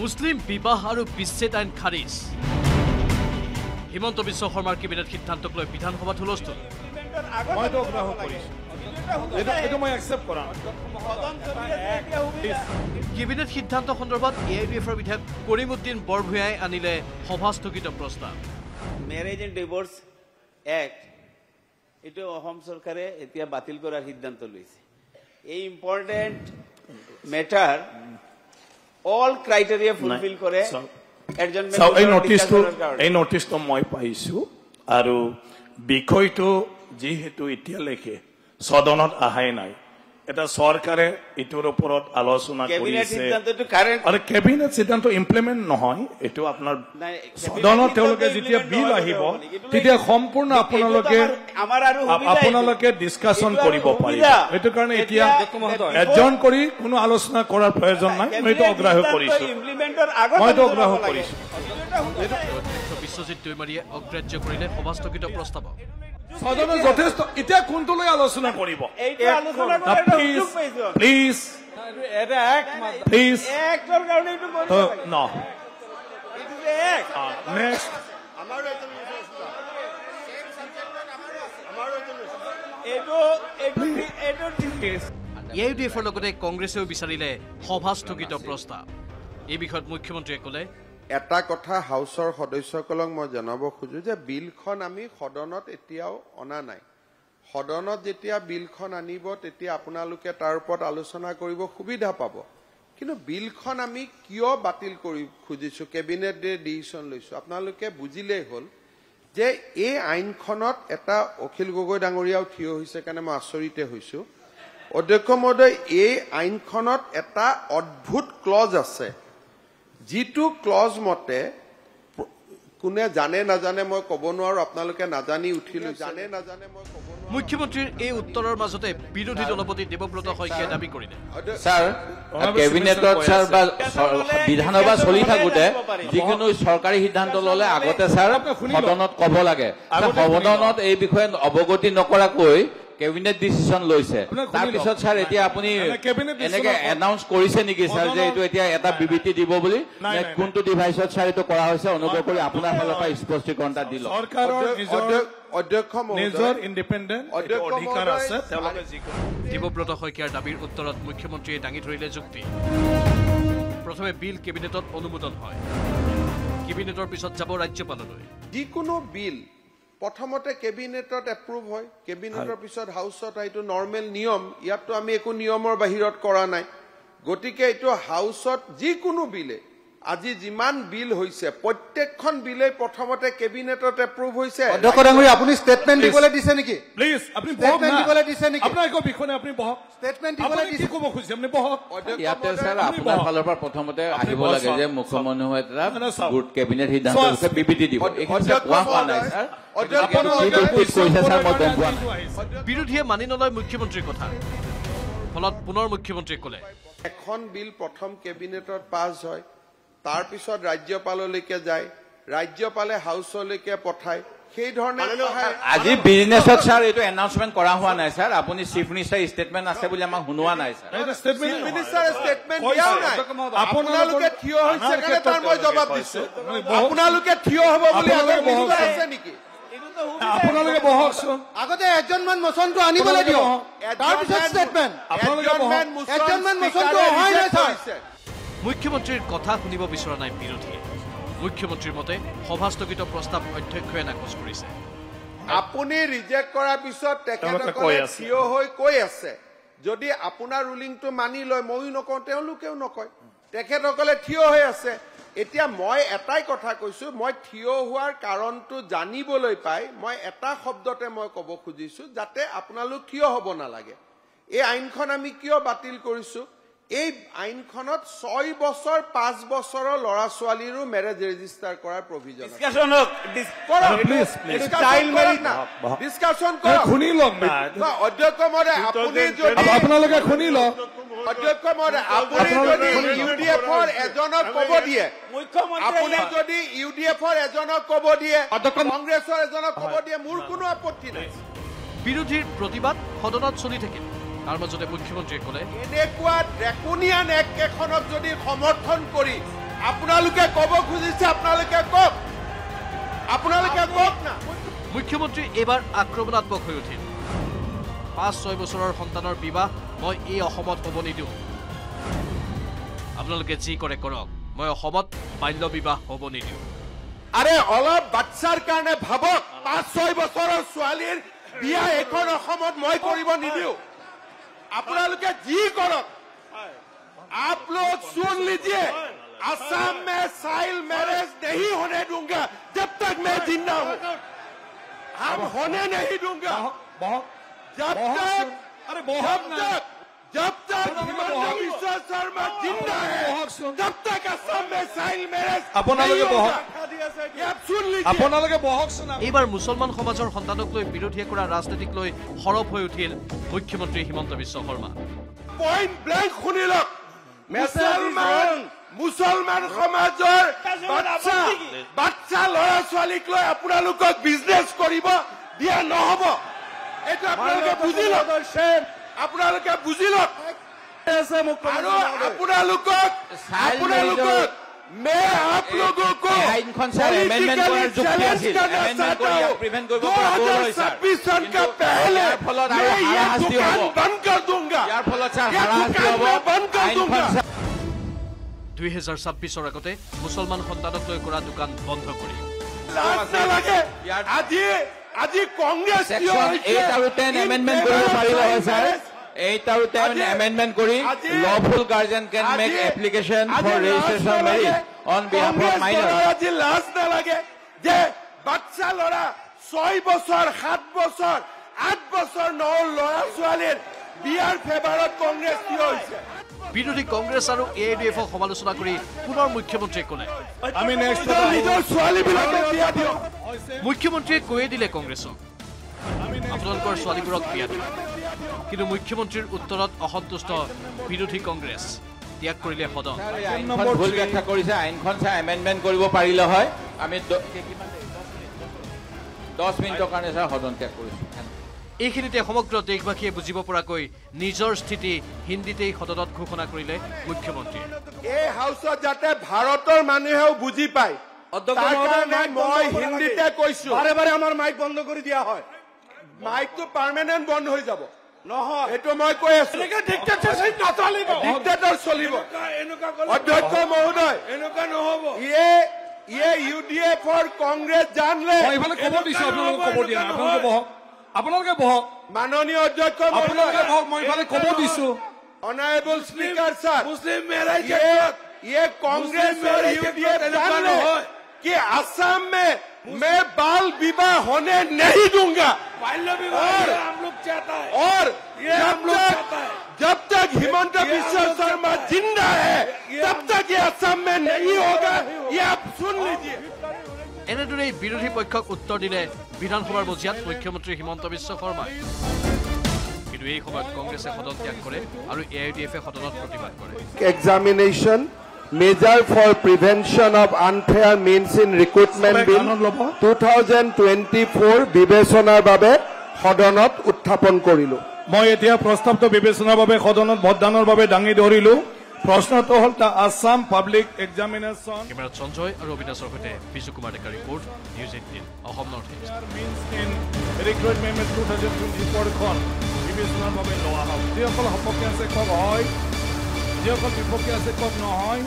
মুছলিম বিবাহ আৰু বিচ্ছেদ আইন খাৰিজ। হিমন্ত বিশ্ব শৰ্মাৰ কেবিনেট সিদ্ধান্তক লৈ বিধানসভাত হুলস্থুল। কেবিনেট সিদ্ধান্ত সন্দৰ্ভত এ আই ডি এফৰ বিধায়ক কৰিমুদ্দিন বৰভূঞাই আনিলে সভা স্থগিত প্ৰস্তাৱ। মেৰেজ এণ্ড ডিভোৰ্চ এক্ট এইটো অসম চৰকাৰে এতিয়া বাতিল কৰাৰ সিদ্ধান্ত লৈছে। এই important matter all criteria fulfil কৰে এই নটিচটো কাৰণে। এই নটিচটো মই পাইছোঁ আৰু বিষয়টো যিহেতু এতিয়ালৈকে সদনত অহাই নাই এটা চৰকাৰে এইটোৰ ওপৰত আলোচনা কেবিনেট কৰিছে। আৰু কেবিনেট সিদ্ধান্ত ইমপ্লিমেণ্ট নহয় এইটো আপোনাৰ সদনত তেওঁলোকে যেতিয়া বিল আহিব এইটো তেতিয়া সম্পূৰ্ণ আপোনালোকে আপোনালোকে এইটো। ডিছকাশ্যন এইটো কৰিব পাৰিব। সেইটো কাৰণে এতিয়া এজন কৰি কোনো আলোচনা কৰাৰ প্ৰয়োজন নাই। মই এইটো অগ্ৰাহ্য কৰিছোঁ। মইতো আমি অগ্ৰাহ্য। কৰিছোঁ। বিশ্বজিৎ দৈমাৰীয়ে অগ্ৰাহ্য কৰিলে সভা স্থগিত প্ৰস্তাৱক। সদনত যথেষ্ট। এতিয়া আলোচনা কৰিব? এইটো আলোচনা প্লিজ। প্লিজ। প্লিজ কৰিব. নেক্সট এইটো এ আই ডি এফৰ লগতে কংগ্ৰেছেও বিচাৰিলে সভা স্থগিত প্ৰস্তাৱ। এই বিষয়ত মুখ্যমন্ত্ৰীয়ে ক'লে এটা কথা হাউচৰ সদস্যসকলক মই জনাব খোজো যে বিলখন আমি সদনত এতিয়াও অনা নাই। সদনত যেতিয়া বিলখন আনিব তেতিয়া আপোনালোকে তাৰ ওপৰত আলোচনা কৰিব সুবিধা পাব। কিন্তু বিলখন আমি কিয় বাতিল কৰি খুজিছো কেবিনেটে ডিচিশ্যন লৈছো আপোনালোকে বুজিলেই হ'ল যে এই আইনখনত এটা অখিল গগৈ ডাঙৰীয়াও থিয় হৈছে কাৰণে মই আচৰিতে হৈছো। অধ্যক্ষ মহোদয় এই আইনখনত এটা অদ্ভুত ক্লজ আছে। যিটো ক্লজ মতে কোনে জানে নাজানে মই ক'ব নোৱাৰো আপোনালোকে নাজানি উঠিলো। জানে নাজানে মই ক'ব নোৱাৰো। মুখ্যমন্ত্ৰীৰ এই উত্তৰৰ মাজতে বিৰোধী দলপতি দেৱব্ৰত শইকীয়াই দাবী কৰিলে। ছাৰ কেবিনেটত ছাৰ বা বিধানসভা চলি থাকোতে যিকোনো চৰকাৰী সিদ্ধান্ত ললে আগতে ছাৰ সদনত ক'ব লাগে। সদনত এই বিষয়ে অৱগতি নকৰাকৈ কেবিনেট ডিচিশ্যন লৈছে। তাৰপিছত। ছাৰ এতিয়া আপুনি এনেকে এনাউন্স কৰিছে নেকি ছাৰ যে এইটো এতিয়া এটা বিবৃতি দিব বুলি? কোনটো ডিভাইচত ছাৰ এইটো কৰা হৈছে? অনুগ্ৰহ কৰি আপোনাৰ ফালৰ পৰা স্পষ্টীকৰণ এটা দি লওক চৰকাৰৰ অধ্য- নিজৰ অধ্য- অধ্যক্ষ নিজৰ মহোদয় ইণ্ডিপেণ্ডেণ্ট অধ্যক্ষ অধিকাৰ আছে। তেওঁলোকে যিকোনো দেৱব্ৰত শইকীয়াৰ দাবীৰ উত্তৰত মুখ্যমন্ত্ৰীয়ে দাঙি ধৰিলে যুক্তি। প্ৰথমে বিল কেবিনেটত অনুমোদন হয়। কেবিনেটৰ পিছত যাব ৰাজ্যপাললৈ। যিকোনো বিল প্ৰথমতে কেবিনেটত এপ্ৰুভ হয়। কেবিনেটৰ পিছত হাউচত এইটো নৰ্মেল নিয়ম। ইয়াততো আমি একো নিয়মৰ বাহিৰত কৰা নাই। গতিকে এইটো হাউচত যিকোনো বিলে আজি যিমান বিল হৈছে প্ৰত্যেকখন বিলেই প্ৰথমতে কেবিনেটত এপ্ৰুভ হৈছে। অধ্যক্ষ ডাঙৰী আপুনি ষ্টেটমেণ্ট দিবলৈ দিছে নেকি? প্লিজ আপুনি দিবলৈ দিছে নেকি? আপোনাৰ একো বিষয় নাই আপুনি বহক। ষ্টেটমেণ্ট দিবলৈ দিছে। ক'ব খুজিছে? আপুনি বহক। ইয়াতে ছাৰ আপুনি আপোনাৰ। ফালৰ পৰা প্ৰথমতে আহিব লাগে যে মুখ্যমন্ত্ৰী এটা মানে চাওক। গুড কেবিনেট সিদ্ধান্ত। লৈছে বিবৃতি দিব। বিৰোধীয়ে মানি নলয় মুখ্যমন্ত্ৰীৰ কথা। ফলত পুনৰ মুখ্যমন্ত্ৰীয়ে ক'লে। এখন বিল প্ৰথম কেবিনেটত পাছ হয়। তাৰপিছত ৰাজ্যপাললৈকে যায় ৰাজ্যপালে হাউচলৈকে পঠায়। সেই ধৰণে পঠায়। আজি বিজনেছত ছাৰ এইটো এনাউন্সমেণ্ট কৰা হোৱা নাই ছাৰ আপুনি চিফ মিনিষ্টাৰ ষ্টেটমেণ্ট আছে বুলি আমাক শুনোৱা নাই ছাৰ আপোনালোকে থিয় হৈছে কাৰণে তাৰ মই জবাব দিছো। আপোনালোকে থিয় হ'ব বুলি আছে নেকি। আপোনালোকে বহকচোন আগতে এজনমান মোচনটো আনিবলৈ দিয়ক তাৰপিছত ষ্টেটমেণ্ট এডজনমেণ্ট মোচনটো অহাই নাই, ছাৰ। মুখ্যমন্ত্ৰীৰ কথা শুনিব বিচৰা নাই বিৰোধীয়ে। মুখ্যমন্ত্ৰীৰ মতে সভা স্থগিত প্ৰস্তাৱ অধ্যক্ষই নাকচ কৰিছে। আপুনি ৰিজেক্ট কৰাৰ পিছত তেখেতসকলে। থিয় হৈ কৈ আছে। যদি আপোনাৰ ৰুলিংটো মানি লয় ময়ো নকওঁ তেওঁলোকেও নকয়। তেখেতসকলে থিয় হৈ আছে। এতিয়া মই এটাই কথা কৈছো মই থিয় হোৱাৰ কাৰণটো জানিবলৈ পাই মই এটা শব্দতে মই ক'ব খুজিছো যাতে আপোনালোক থিয় হ'ব নালাগে। এই আইনখন আমি কিয় বাতিল কৰিছো? এই আইনখনত ছয় বছৰ পাঁচ বছৰৰ ল'ৰা ছোৱালীৰো মেৰেজ ৰেজিষ্টাৰ কৰাৰ প্ৰভিজন. ডিছকাশ্যন কৰক শুনি লওক অধ্যক্ষ মহোদয় আপুনি যদি আপ- আপোনালোকে শুনি লওক। অধ্যক্ষ মহোদয় আপুনি যদি। ইউ ডি এফৰ এজনক ক'ব দিয়ে মুখ্যমন্ত্ৰী আপুনি যদি ইউ ডি এফৰ এজনক ক'ব দিয়ে কংগ্ৰেছৰ এজনক ক'ব দিয়ে মোৰ কোনো আপত্তি নাই। বিৰোধীৰ প্ৰতিবাদ সদনত চলি থাকিল। তাৰ মাজতে মুখ্যমন্ত্ৰীয়ে ক'লে এনেকুৱা ড্ৰেকনিয়ান এক কেইখনক যদি সমৰ্থন কৰি আপোনালোকে ক'ব খুজিছে আপোনালোকে কওক। আপোনালোকে কওক না। মুখ্যমন্ত্ৰী এইবাৰ আক্ৰমণাত্মক হৈ উঠিল। পাঁচ ছয় বছৰৰ সন্তানৰ বিবাহ মই এই অসমত হ'ব নিদিওঁ। আপোনালোকে যি কৰে কৰক মই অসমত বাল্য বিবাহ হ'ব নিদিওঁ। আৰে অলপ বাচ্ছাৰ কাৰণে ভাবক পাঁচ ছয় বছৰৰ ছোৱালীৰ বিয়া এখন অসমত মই কৰিব নিদিওঁ। আপোনালোকে যি কৰক आप लोग सुन लीजिए असम में चाइल्ड मैरिज नहीं होने दूंगा जब तक मैं जिंदा हूं हम होने नहीं दूंगा जब तक अरे जब तक जब तक हिमंत विश्व शर्मा जिंदा है तब तक असम में चाइल्ड मैरिज আপোনালোকে नहीं আপোনালোকে এইবাৰ মুছলমান সমাজৰ সন্তানক লৈ বিৰোধীয়ে কৰা ৰাজনীতিক লৈ সৰব হৈ উঠিল মুখ্যমন্ত্ৰী হিমন্ত বিশ্ব শৰ্মা। মুছলমান সমাজৰ ল'ৰা ছোৱালীক লৈ আপোনালোকক বিজনেছ কৰিব দিয়া নহব। এইটো আপোনালোকে বুজি লওক। আপোনালোকে বুজি লওক। আৰু আপোনালোকক আপোনালোকক দুহেজাৰ ছাব্বিছৰ আগতে মুছলমান সন্তানক লৈ কৰা দোকান বন্ধ কৰি। আজি কংগ্ৰেছ 8 আৰু 10 এমেন্ডমেন্ট কৰি lawful guardian can make application for registration marry on behalf of minor আজি লাজ না লাগে যে বাচ্চা লড়া 6 বছৰ 7 বছৰ 8 বছৰ 9 লড়া সোয়ালেৰ বিয়াৰ ফেভাৰত কংগ্ৰেস কি কংগ্ৰেছ আৰু এ ডি এডিএফ সমালোচনা কৰি পুনৰ মুখ্যমন্ত্ৰীয়ে ক'লে। আমি নেক্সট নিজ দিলে কংগ্ৰেছক। আপোনালোকৰ ছোৱালীবোৰক বিয়া দিওঁ কিন্তু মুখ্যমন্ত্ৰীৰ উত্তৰত অসন্তুষ্ট বিৰোধী কংগ্ৰেছ। ত্যাগ কৰিলে সদন। ভুল ব্যাখ্যা কৰিছে আইনখন চাই এমেণ্ডমেণ্ট কৰিব পাৰিলে হয়। আমি দহ মিনিটৰ কাৰণে ছাৰ সদন ত্যাগ কৰিছোঁ। এইখিনিতে সমগ্ৰ দেশবাসীয়ে বুজিব পৰাকৈ নিজৰ স্থিতি হিন্দীতেই সদনত ঘোষণা কৰিলে মুখ্যমন্ত্ৰীয়ে। এই হাউচত যাতে ভাৰতৰ মানুহেও বুজি পায় মই হিন্দীতে কৈছো। বাৰে বাৰে আমাৰ মাইক বন্ধ কৰি দিয়া হয়। মাইকটো পাৰ্মানেণ্ট বন্ধ হৈ যাব। নহয়। এইটো মই কৈ আছো। অধ্যক্ষ মহোদয়। এনেকুৱা নহব। ইয়ে ইয়ে ইউ ডি এফৰ কংগ্ৰেছ জানলে। আপোনালোকে বহক। মাননীয় অধ্যক্ষ ক'ব দিছো। অনাৰেবল স্পীকাৰ ছাৰ মুছলিম মেৰাই ইয়ে কংগ্ৰেছ ইউ ডি এফ জানলে। कि असम में मैं बाल विवाह होने नहीं दूंगा बाल्य और हम लोग चाहता है और ये जब हम लोग तक चाहता है। जब तक हिमंत ये विश्व हम लोग शर्मा चाहता है। जिंदा है ये तब हम- तक ये असम में नहीं होगा ये आप सुन लीजिए এনেদৰেই বিৰোধী পক্ষক উত্তৰ দিলে বিধানসভাৰ মজিয়াত মুখ্যমন্ত্ৰী হিমন্ত বিশ্ব শৰ্মাই কিন্তু এই সময়ত কংগ্ৰেছে সদন ত্যাগ কৰে আৰু এ আই ডি এফে সদনত প্ৰতিবাদ কৰে examination measure for prevention of unfair means in recruitment সবাই bill. কাণত ল'ব। 2024 বিবেচনাৰ বাবে সদনত উত্থাপন কৰিলো। মই এতিয়া প্ৰস্তাৱটো বিবেচনাৰ বাবে সদনত ভোটদানৰ বাবে দাঙি ধৰিলো। প্ৰশ্নটো হ'ল দ্য আছাম পাব্লিক এক্সামিনেশ্যন। কেমেৰাত সঞ্জয় আৰু অবিনাশৰ সৈতে Biju Kumar Deka report news eighteen Assam north east. Means in recruitment two thousand twenty ফ'ৰখন বিবেচনাৰ বাবে লোৱা হওক যিসকল সপক্ষে আছে কওক হয়। যিসকল বিপক্ষে আছে কওক নহয়